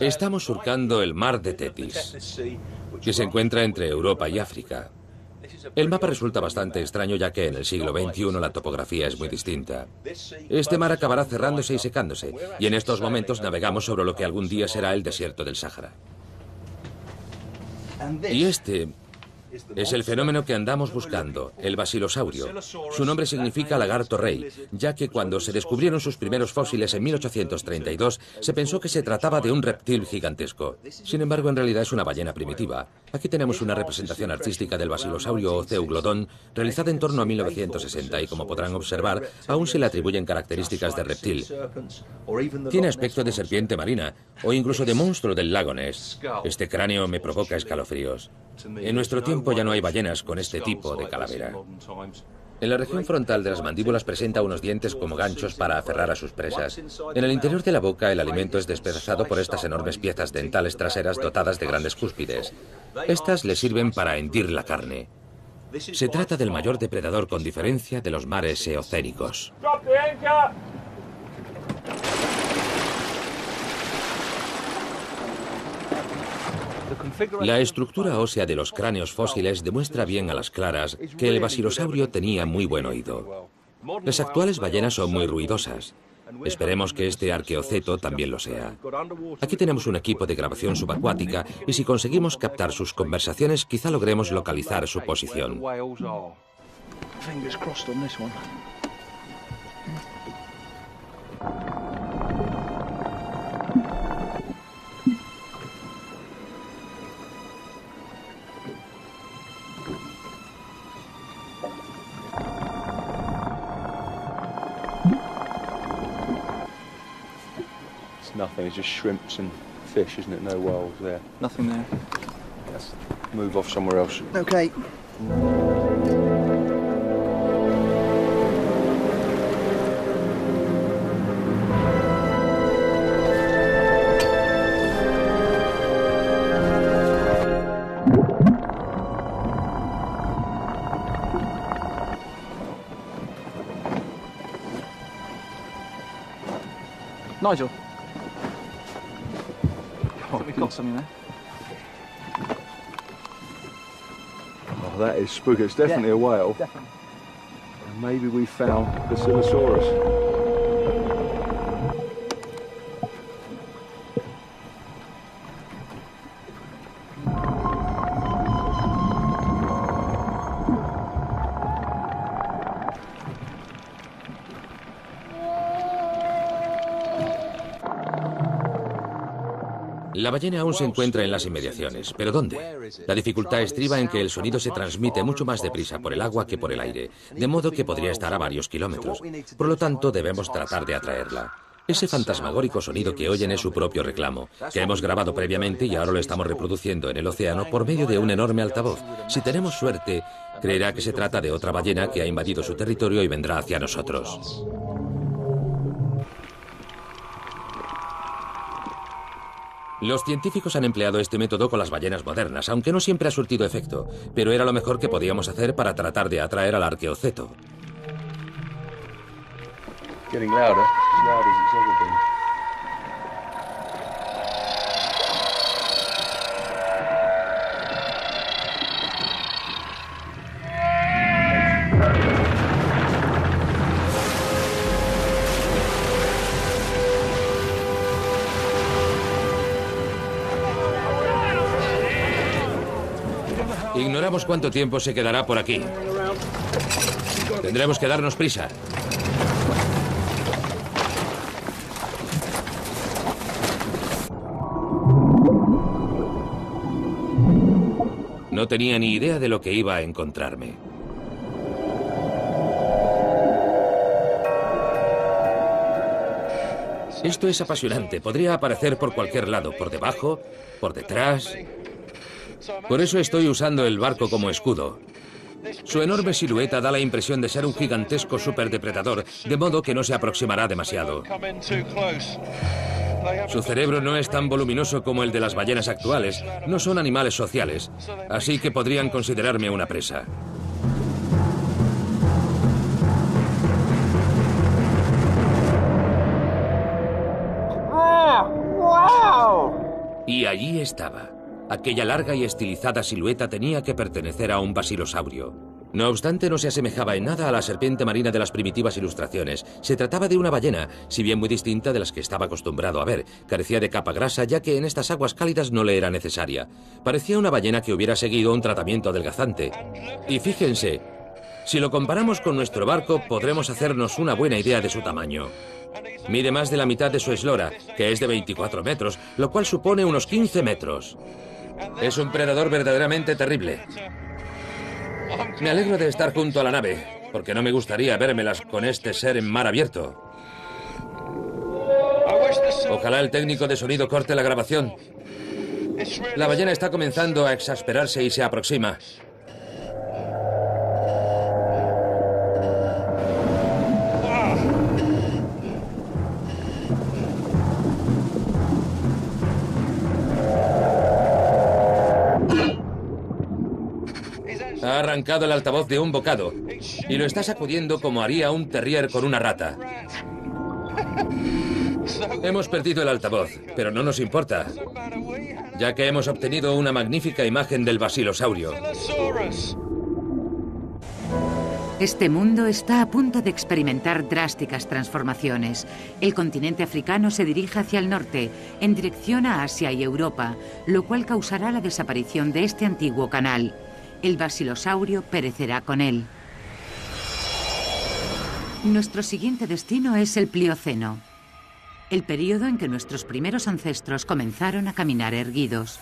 Estamos surcando el mar de Tetis, que se encuentra entre Europa y África. El mapa resulta bastante extraño ya que en el siglo XXI la topografía es muy distinta. Este mar acabará cerrándose y secándose, y en estos momentos navegamos sobre lo que algún día será el desierto del Sáhara. Y este es el fenómeno que andamos buscando, el basilosaurio. Su nombre significa lagarto rey, ya que cuando se descubrieron sus primeros fósiles en 1832, se pensó que se trataba de un reptil gigantesco. Sin embargo, en realidad es una ballena primitiva. Aquí tenemos una representación artística del basilosaurio o ceuglodón realizada en torno a 1960 y como podrán observar, aún se le atribuyen características de reptil. Tiene aspecto de serpiente marina o incluso de monstruo del lago Ness. Este cráneo me provoca escalofríos. En nuestro tiempo ya no hay ballenas con este tipo de calavera. En la región frontal de las mandíbulas presenta unos dientes como ganchos para aferrar a sus presas. En el interior de la boca el alimento es despedazado por estas enormes piezas dentales traseras dotadas de grandes cúspides. Estas le sirven para hendir la carne. Se trata del mayor depredador con diferencia de los mares eocénicos. La estructura ósea de los cráneos fósiles demuestra bien a las claras que el basilosaurio tenía muy buen oído. Las actuales ballenas son muy ruidosas. Esperemos que este arqueoceto también lo sea. Aquí tenemos un equipo de grabación subacuática y si conseguimos captar sus conversaciones quizá logremos localizar su posición. Nothing. It's just shrimps and fish, isn't it? No whales there. Nothing there. Let's move off somewhere else. Okay. Nigel. Oh, got something there. Oh, that is spooky. It's definitely Yeah, a whale. Definitely. And maybe we found the Basilosaurus. La ballena aún se encuentra en las inmediaciones, pero ¿dónde? La dificultad estriba en que el sonido se transmite mucho más deprisa por el agua que por el aire, de modo que podría estar a varios kilómetros. Por lo tanto, debemos tratar de atraerla. Ese fantasmagórico sonido que oyen es su propio reclamo, que hemos grabado previamente y ahora lo estamos reproduciendo en el océano por medio de un enorme altavoz. Si tenemos suerte, creerá que se trata de otra ballena que ha invadido su territorio y vendrá hacia nosotros. Los científicos han empleado este método con las ballenas modernas, aunque no siempre ha surtido efecto, pero era lo mejor que podíamos hacer para tratar de atraer al arqueoceto. Ignoramos cuánto tiempo se quedará por aquí. Tendremos que darnos prisa. No tenía ni idea de lo que iba a encontrarme. Esto es apasionante. Podría aparecer por cualquier lado, por debajo, por detrás. Por eso estoy usando el barco como escudo. Su enorme silueta da la impresión de ser un gigantesco superdepredador, de modo que no se aproximará demasiado. Su cerebro no es tan voluminoso como el de las ballenas actuales, no son animales sociales, así que podrían considerarme una presa. Wow! Y allí estaba. Aquella larga y estilizada silueta tenía que pertenecer a un basilosaurio. No obstante, no se asemejaba en nada a la serpiente marina de las primitivas ilustraciones. Se trataba de una ballena, si bien muy distinta de las que estaba acostumbrado a ver. Carecía de capa grasa, ya que en estas aguas cálidas no le era necesaria. Parecía una ballena que hubiera seguido un tratamiento adelgazante. Y fíjense, si lo comparamos con nuestro barco, podremos hacernos una buena idea de su tamaño. Mide más de la mitad de su eslora, que es de 24 metros, lo cual supone unos 15 metros. Es un predador verdaderamente terrible. Me alegro de estar junto a la nave, porque no me gustaría vérmelas con este ser en mar abierto. Ojalá el técnico de sonido corte la grabación. La ballena está comenzando a exasperarse y se aproxima. Ha arrancado el altavoz de un bocado y lo está sacudiendo como haría un terrier con una rata. Hemos perdido el altavoz, pero no nos importa, ya que hemos obtenido una magnífica imagen del basilosaurio. Este mundo está a punto de experimentar drásticas transformaciones. El continente africano se dirige hacia el norte, en dirección a Asia y Europa, lo cual causará la desaparición de este antiguo canal. El basilosaurio perecerá con él. Nuestro siguiente destino es el Plioceno, el periodo en que nuestros primeros ancestros comenzaron a caminar erguidos.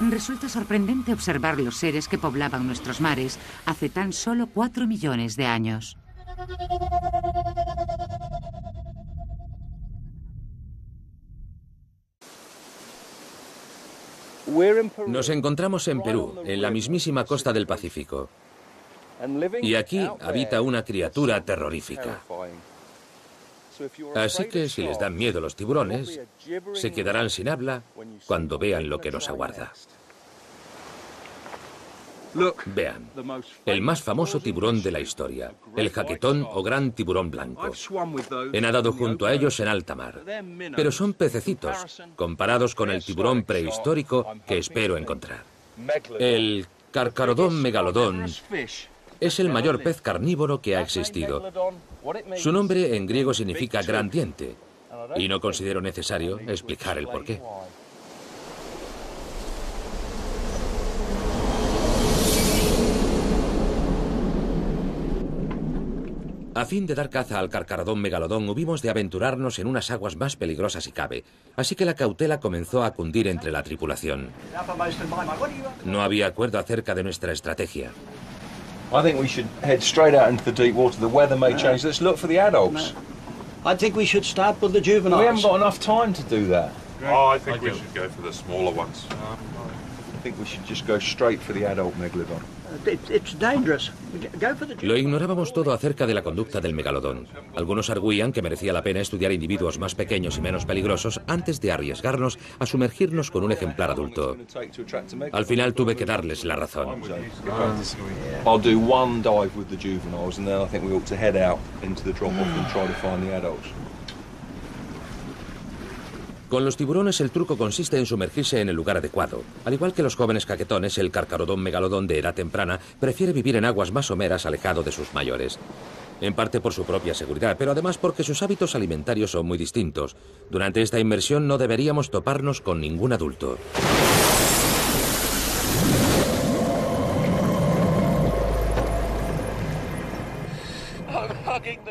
Resulta sorprendente observar los seres que poblaban nuestros mares hace tan solo cuatro millones de años. Nos encontramos en Perú, en la mismísima costa del Pacífico. Y aquí habita una criatura terrorífica. Así que si les dan miedo los tiburones, se quedarán sin habla cuando vean lo que nos aguarda. Vean, el más famoso tiburón de la historia, el jaquetón o gran tiburón blanco. He nadado junto a ellos en alta mar, pero son pececitos comparados con el tiburón prehistórico que espero encontrar. El carcarodón megalodón es el mayor pez carnívoro que ha existido. Su nombre en griego significa gran diente, y no considero necesario explicar el porqué. A fin de dar caza al carcaradón megalodón, hubimos de aventurarnos en unas aguas más peligrosas si cabe, así que la cautela comenzó a cundir entre la tripulación. No había acuerdo acerca de nuestra estrategia. I think we should head straight out into the deep water. The weather may change. Let's look for the adults. I think we should start with the juveniles. We haven't got enough time to do that. Oh, I think we should go for the smaller ones. Lo ignorábamos todo acerca de la conducta del megalodón. Algunos arguían que merecía la pena estudiar individuos más pequeños y menos peligrosos antes de arriesgarnos a sumergirnos con un ejemplar adulto. Al final tuve que darles la razón. Con los tiburones el truco consiste en sumergirse en el lugar adecuado. Al igual que los jóvenes caquetones, el carcarodón megalodón de edad temprana prefiere vivir en aguas más someras alejado de sus mayores. En parte por su propia seguridad, pero además porque sus hábitos alimentarios son muy distintos. Durante esta inmersión no deberíamos toparnos con ningún adulto.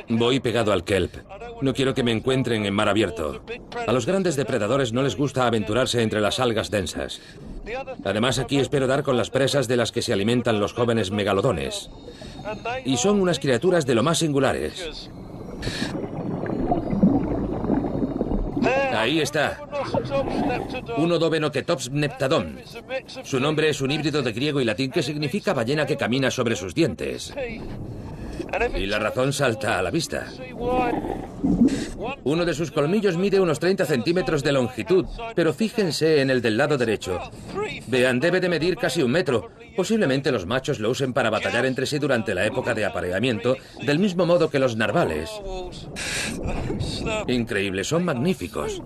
Voy pegado al kelp. No quiero que me encuentren en mar abierto. A los grandes depredadores no les gusta aventurarse entre las algas densas. Además, aquí espero dar con las presas de las que se alimentan los jóvenes megalodones. Y son unas criaturas de lo más singulares. Ahí está. Un Odobenocetops neptadon. Su nombre es un híbrido de griego y latín que significa ballena que camina sobre sus dientes. Y la razón salta a la vista. Uno de sus colmillos mide unos 30 centímetros de longitud, pero fíjense en el del lado derecho. Vean, debe de medir casi un metro. Posiblemente los machos lo usen para batallar entre sí durante la época de apareamiento, del mismo modo que los narvales. Increíble, son magníficos.